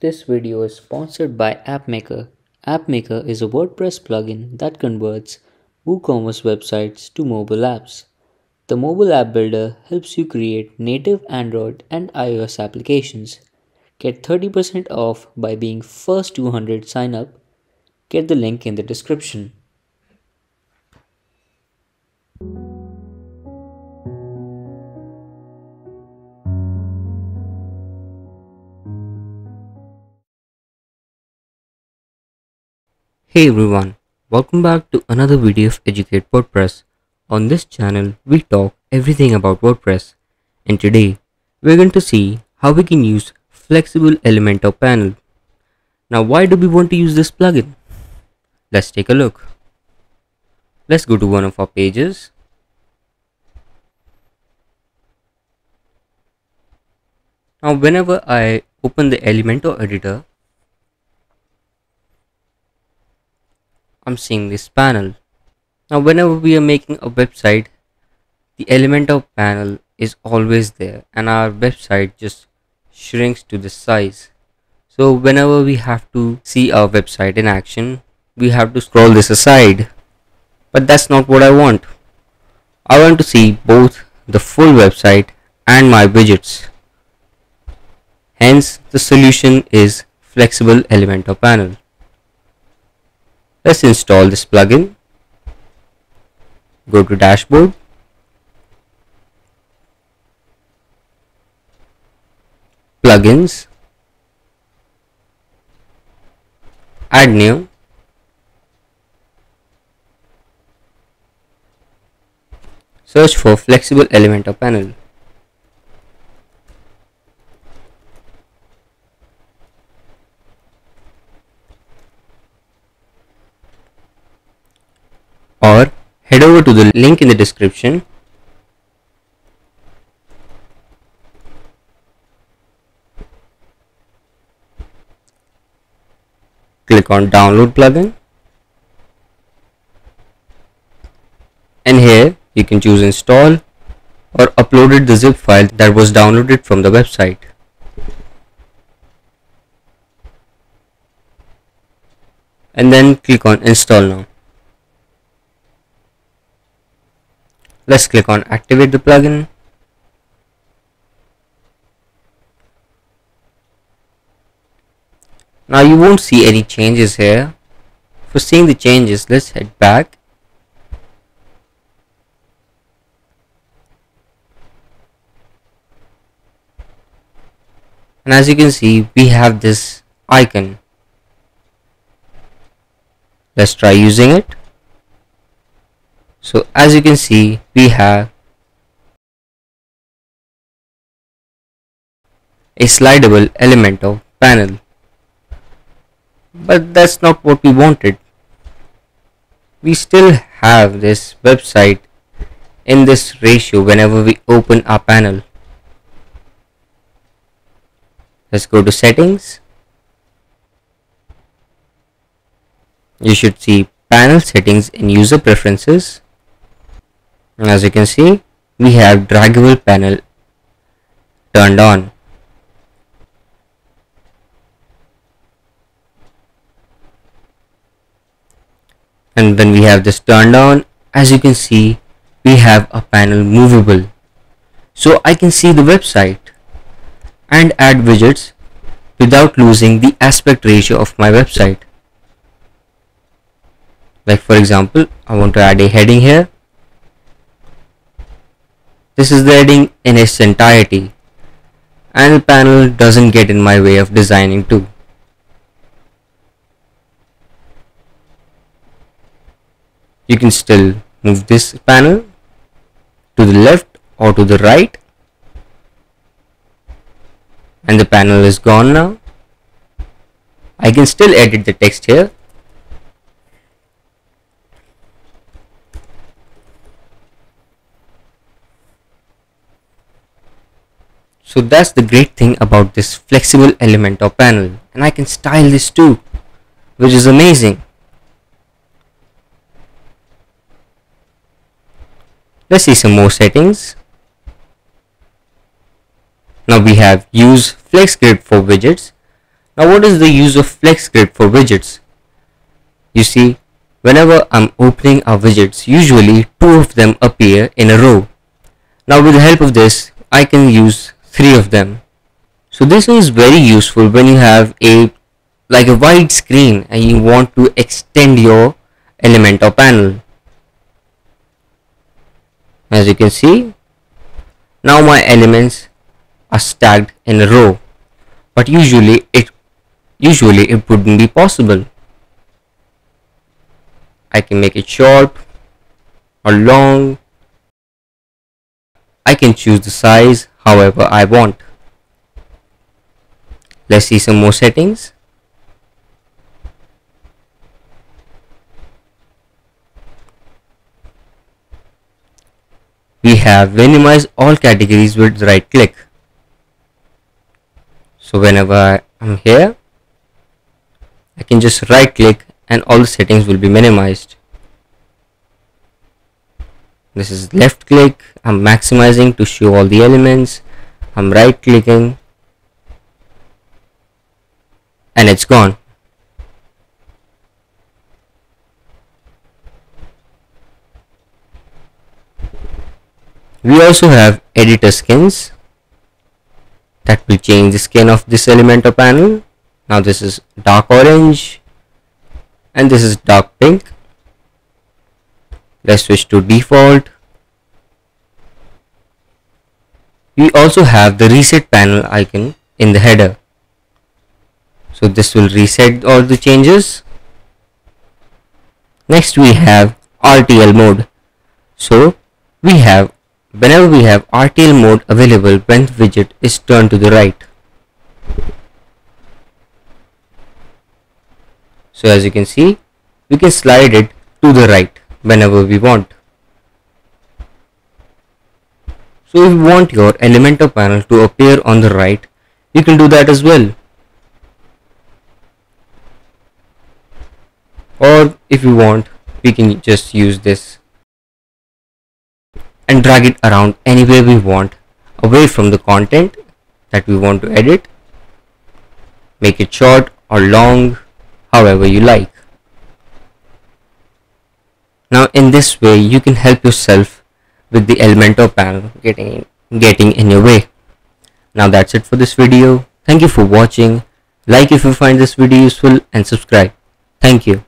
This video is sponsored by AppMaker. AppMaker is a WordPress plugin that converts WooCommerce websites to mobile apps. The mobile app builder helps you create native Android and iOS applications. Get 30% off by being first 200 sign up. Get the link in the description. Hey everyone, welcome back to another video of Educate WordPress. On this channel, we talk everything about WordPress. And today, we're going to see how we can use Flexible Elementor panel. Now, why do we want to use this plugin? Let's take a look. Let's go to one of our pages. Now, whenever I open the Elementor editor, I'm seeing this panel. Now whenever we are making a website, the Elementor panel is always there and our website just shrinks to this size. So whenever we have to see our website in action, we have to scroll this aside. But that's not what I want. I want to see both the full website and my widgets. Hence the solution is flexible element Elementor panel. Let's install this plugin. Go to dashboard. Plugins. Add new. Search for flexible Elementor panel. or head over to the link in the description. Click on download plugin. And here you can choose install or uploaded the zip file that was downloaded from the website. And then click on install now let's click on activate the plugin. Now you won't see any changes here. For seeing the changes let's head back. And as you can see we have this icon. Let's try using it so as you can see we have a slidable Elementor panel. But that's not what we wanted. We still have this website in this ratio whenever we open our panel. Let's go to settings. You should see panel settings in user preferences as you can see we have draggable panel turned on. And when we have this turned on as you can see we have a panel movable. So I can see the website and add widgets without losing the aspect ratio of my website. Like for example I want to add a heading here this is the heading in its entirety and the panel doesn't get in my way of designing too. You can still move this panel to the left or to the right and the panel is gone now. I can still edit the text here So that's the great thing about this flexible Elementor panel and I can style this too which is amazing. Let's see some more settings. Now we have use FlexGrid for widgets. Now what is the use of flex grid for widgets? You see, whenever I'm opening our widgets, usually two of them appear in a row. Now with the help of this, I can use three of them. So this is very useful when you have a like a wide screen and you want to extend your Elementor panel. As you can see, now my elements are stacked in a row, but usually it usually it wouldn't be possible. I can make it short or long. I can choose the size however I want. Let's see some more settings. We have minimize all categories with right click. So whenever I am here, I can just right click and all the settings will be minimized. This is left click, I'm maximizing to show all the elements, I'm right clicking and it's gone. We also have editor skins that will change the skin of this Elementor panel. Now this is dark orange and this is dark pink. Let's switch to default. We also have the reset panel icon in the header. So this will reset all the changes. Next we have RTL mode. So we have whenever we have RTL mode available when the widget is turned to the right. So as you can see, we can slide it to the right whenever we want. So if you want your Elementor panel to appear on the right, you can do that as well. Or if you want, we can just use this and drag it around anywhere we want away from the content that we want to edit. Make it short or long, however you like. Now in this way you can help yourself with the Elementor panel getting, getting in your way. Now that's it for this video. Thank you for watching. Like if you find this video useful and subscribe. Thank you.